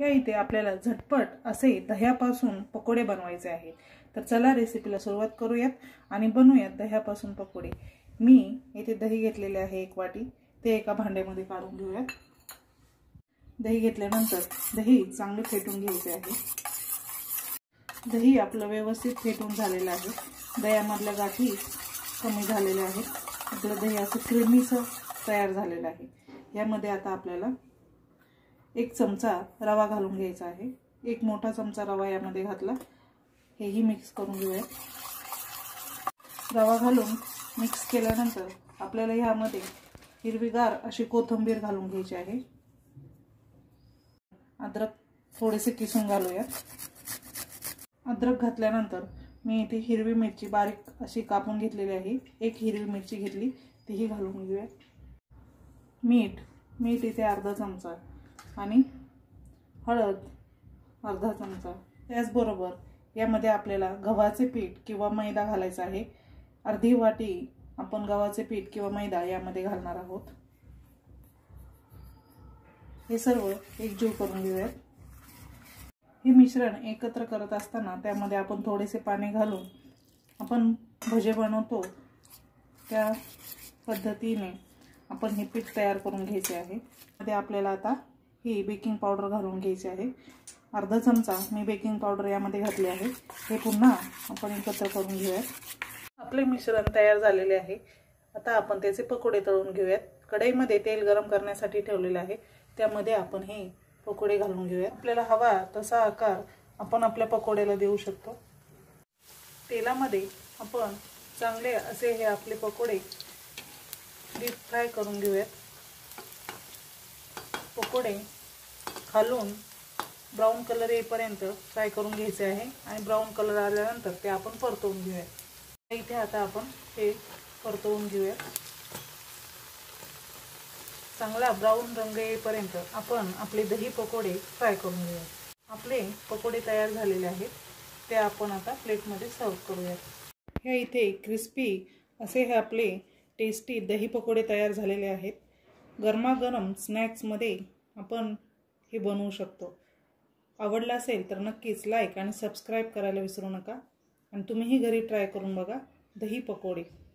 या इथे आपल्याला झटपट असे दह्यापासून पकोडे बनवायचे आहेत. तर चला रेसिपीला सुरुवात करूयात आणि बनवूयात दह्यापासून पकोडे. मी इथे दही घेतलेले आहे एक वाटी. ते एका भांड्यामध्ये काढून घेऊयात. दही घेतल्यानंतर दही चांगले फेटून घ्यायचे आहे. दही आपलं व्यवस्थित फेटून झालेलं आहे. दह्यामधल्या गाठी कमी झालेल्या आहेत. आपलं दही असं क्रिमीचं तयार झालेलं आहे. यामध्ये आता आपल्याला एक चमचा रवा घालून घ्यायचा आहे. एक मोठा चमचा रवा यामध्ये घातला. हेही मिक्स करून घेऊया. रवा घालून मिक्स केल्यानंतर आपल्याला ह्यामध्ये हिरवीगार अशी कोथिंबीर घालून घ्यायची आहे. अद्रक थोडेसे किसून घालूयात अद्रक घातल्यानंतर मी इथे हिरवी मिरची बारीक अशी कापून घेतलेली आहे. एक हिरवी मिरची घेतली तीही घालून घेऊया. मीठ मीठ इथे अर्धा चमचा. आणि हळद अर्धा चमचा. त्याचबरोबर यामध्ये आपल्याला गव्हाचे पीठ किंवा मैदा घालायचा आहे. अर्धी वाटी आपण गव्हाचे पीठ किंवा मैदा यामध्ये घालणार आहोत. हे सर्व एकजीव करून घेऊयात. हे मिश्रण एकत्र करत असताना त्यामध्ये आपण थोडेसे पाणी घालून आपण भजे बनवतो. त्या पद्धतीने आपण हे पीठ तयार करून घ्यायचे आहे. मध्ये आपल्याला आता ही बेकिंग पावडर घालून घ्यायची आहे. अर्धा चमचा मी बेकिंग पावडर यामध्ये घातले आहे. हे पुन्हा आपण एकत्र करून घेऊयात. आपले मिश्रण तयार झालेले आहे. आता आपण त्याचे पकोडे तळून घेऊयात. कढईमध्ये तेल गरम करण्यासाठी ठेवलेले आहे. त्यामध्ये आपण हे पकोडे घालून घेऊया आपल्याला हवा तसा आकार आपण आपल्या पकोड्याला देऊ शकतो. तेलामध्ये आपण चांगले असे हे आपले पकोडे डीप फ्राय करून घेऊयात. पकोडे खालून ब्राऊन कलर येईपर्यंत फ्राय करून घ्यायचे आहे आणि ब्राऊन कलर आल्यानंतर ते आपण परतवून घेऊयात. इथे आता आपण हे परतवून घेऊयात. चांगला ब्राऊन रंग येईपर्यंत आपण आपले दही पकोडे फ्राय करून घेऊया आपले पकोडे तयार झालेले आहेत. ते आपण आता प्लेटमध्ये सर्व करूयात. ह्या इथे क्रिस्पी असे हे आपले टेस्टी दही पकोडे तयार झालेले आहेत. गरमागरम स्नॅक्समध्ये आपण हे बनवू शकतो. आवडलं असेल तर नक्कीच लाईक आणि सबस्क्राईब करायला विसरू नका. आणि तुम्हीही घरी ट्राय करून बघा. दही पकोडे.